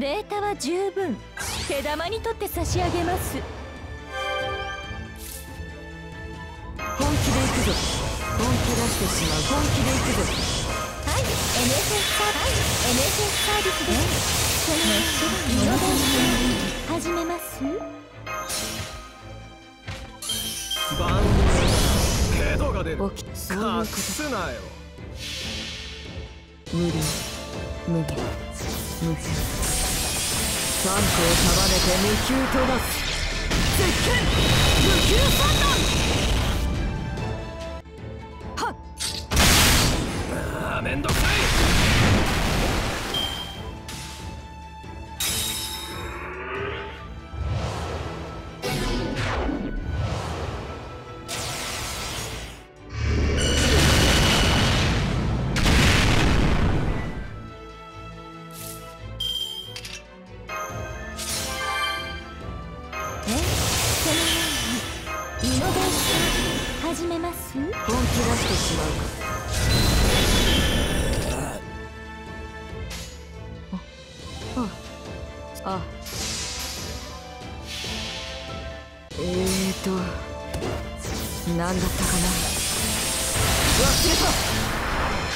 データは十分。手玉に取って差し上げます。本気で行くぞ。本気出してしまう。本気で行くぞ。はい。NSS サービス。NSS サービスです。そのイノベーション始めます？番組ヘドが出る。起きそういうこ隠すなよ。と無理。無限無限三個を束ねて無給となす。絶剣無給三段はっ!ああめんどくさい。イノベーション始めます？本気出してしまうか。ああえーと何だったかな？忘れた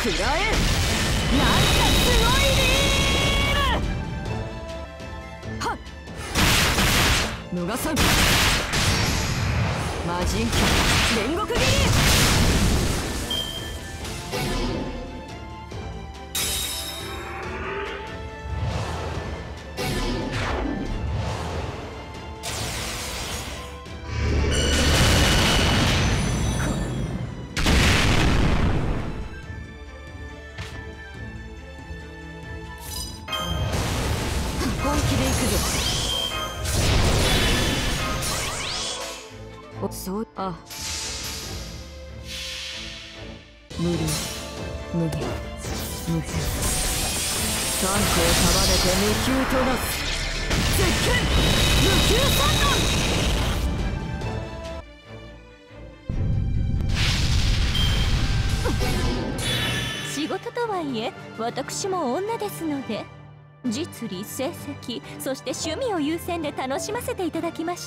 食らえなんかすごいビーム！はっ！逃さん魔人剣煉獄斬り本気で行くぞおそうあ無理無限無限三個を束ねて無給となす絶剣無給三段仕事とはいえ私も女ですので実利成績そして趣味を優先で楽しませていただきました